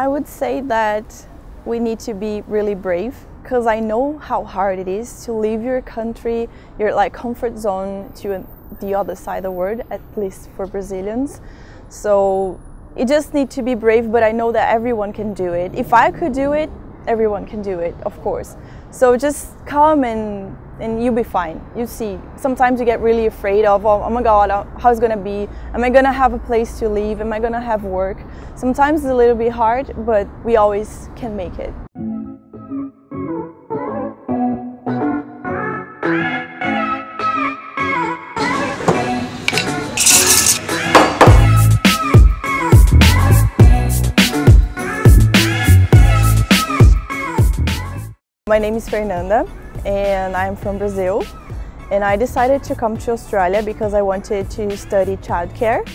I would say that we need to be really brave because I know how hard it is to leave your country, your like comfort zone to the other side of the world, at least for Brazilians. So you just need to be brave, but I know that everyone can do it. If I could do it, everyone can do it, of course. So just come and and you'll be fine. You see, sometimes you get really afraid of, oh, oh my God, uh, how's it gonna be? Am I gonna have a place to live? Am I gonna have work? Sometimes it's a little bit hard, but we always can make it. My name is Fernanda and I'm from Brazil. And I decided to come to Australia because I wanted to study childcare.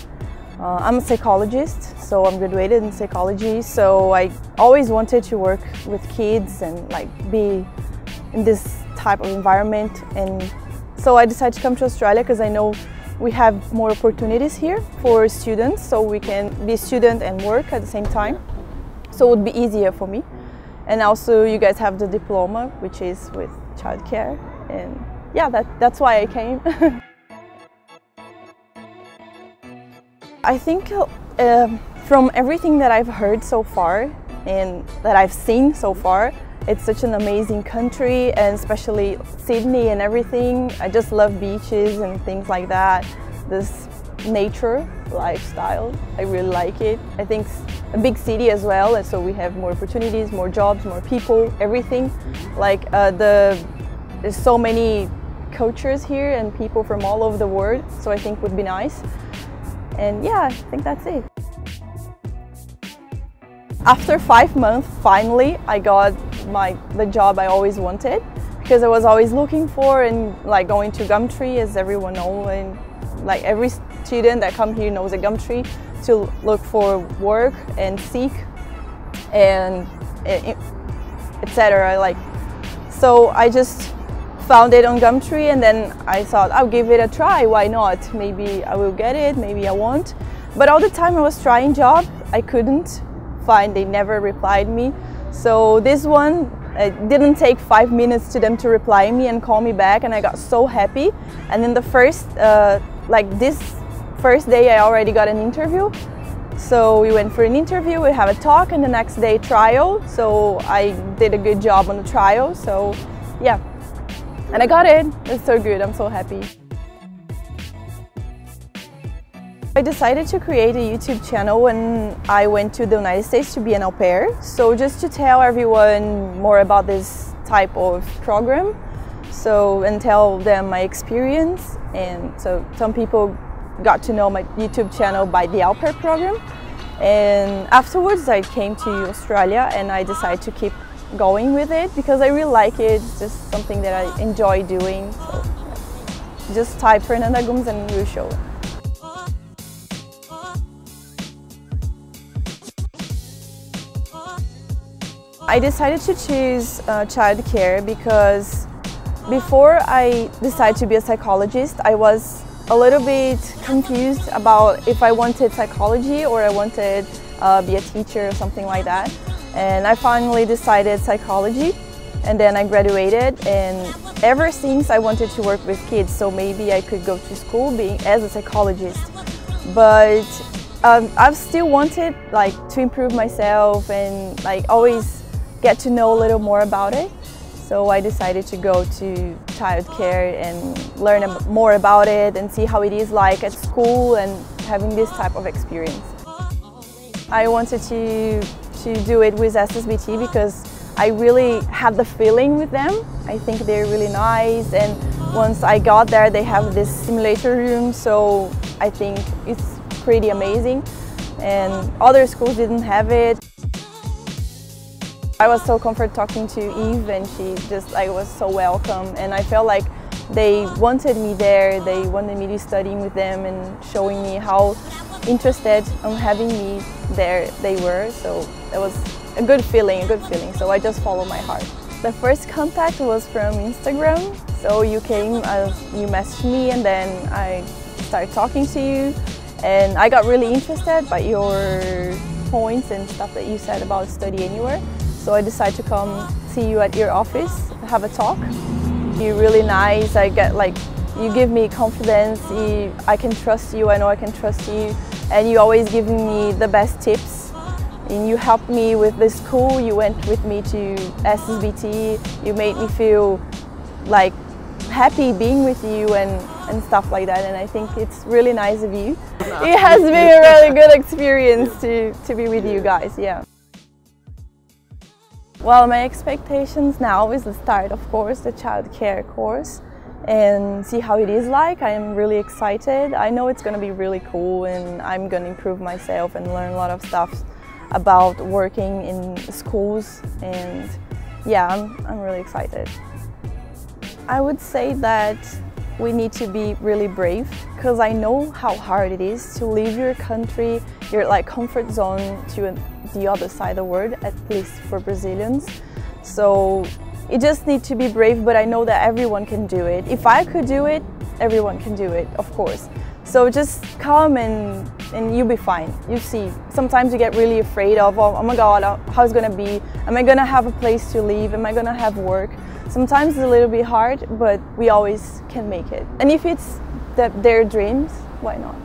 Uh, I'm a psychologist, so I'm graduated in psychology. So I always wanted to work with kids and like be in this type of environment. And so I decided to come to Australia because I know we have more opportunities here for students, so we can be student and work at the same time. So it would be easier for me. And also you guys have the diploma, which is with childcare. And yeah, that, that's why I came. I think uh, from everything that I've heard so far and that I've seen so far, it's such an amazing country and especially Sydney and everything. I just love beaches and things like that. This nature lifestyle, I really like it. I think a big city as well, and so we have more opportunities, more jobs, more people, everything. Like uh, the there's so many cultures here and people from all over the world, so I think would be nice. And yeah, I think that's it. After five months, finally, I got my the job I always wanted because I was always looking for and like going to Gumtree, as everyone knows, and like every student that come here knows a Gumtree to look for work and seek and eh, etc. Like, so I just found it on Gumtree and then I thought I'll give it a try. Why not? Maybe I will get it. Maybe I won't. But all the time I was trying job, I couldn't find. They never replied me. So this one, it didn't take five minutes to them to reply me and call me back, and I got so happy. And then the first, uh, like this first day I already got an interview. So we went for an interview, we have a talk and the next day trial. So I did a good job on the trial. So yeah, and I got it. It's so good, I'm so happy. I decided to create a YouTube channel when I went to the United States to be an au pair. So just to tell everyone more about this type of program. So and tell them my experience and so some people got to know my YouTube channel by the Au Pair program. And afterwards I came to Australia and I decided to keep going with it because I really like it. It's just something that I enjoy doing. So just type Fernanda Gumz and will show. I decided to choose uh, childcare because before I decided to be a psychologist, I was a little bit confused about if I wanted psychology or I wanted uh, be a teacher or something like that. And I finally decided psychology and then I graduated and ever since I wanted to work with kids so maybe I could go to school being as a psychologist. But um, I've still wanted like to improve myself and like always get to know a little more about it. So I decided to go to childcare and learn more about it and see how it is like at school and having this type of experience. I wanted to, to do it with SSBT because I really had the feeling with them. I think they're really nice and once I got there they have this simulator room so I think it's pretty amazing and other schools didn't have it. I was so comfortable talking to Eve and she just like was so welcome and I felt like they wanted me there, they wanted me to studying with them and showing me how interested in having me there they were. So it was a good feeling, a good feeling. So I just followed my heart. The first contact was from Instagram. So you came, uh, you messaged me and then I started talking to you and I got really interested by your points and stuff that you said about study anywhere. So I decided to come see you at your office, have a talk. You're really nice. I get like, you give me confidence. You, I can trust you. I know I can trust you. And you always giving me the best tips. And you helped me with the school. You went with me to SSBT. You made me feel like happy being with you and, and stuff like that. And I think it's really nice of you. It has been a really good experience to, to be with you guys. Yeah. Well, my expectations now is the start, of course, the childcare course and see how it is like. I am really excited. I know it's going to be really cool and I'm going to improve myself and learn a lot of stuff about working in schools and yeah, I'm, I'm really excited. I would say that we need to be really brave because I know how hard it is to leave your country, your like comfort zone to the other side of the world, at least for Brazilians. So you just need to be brave, but I know that everyone can do it. If I could do it, everyone can do it, of course. So just come and, and you'll be fine. You see, sometimes you get really afraid of, oh, oh my God, uh, how's it gonna be? Am I gonna have a place to live? Am I gonna have work? Sometimes it's a little bit hard, but we always can make it. And if it's the, their dreams, why not?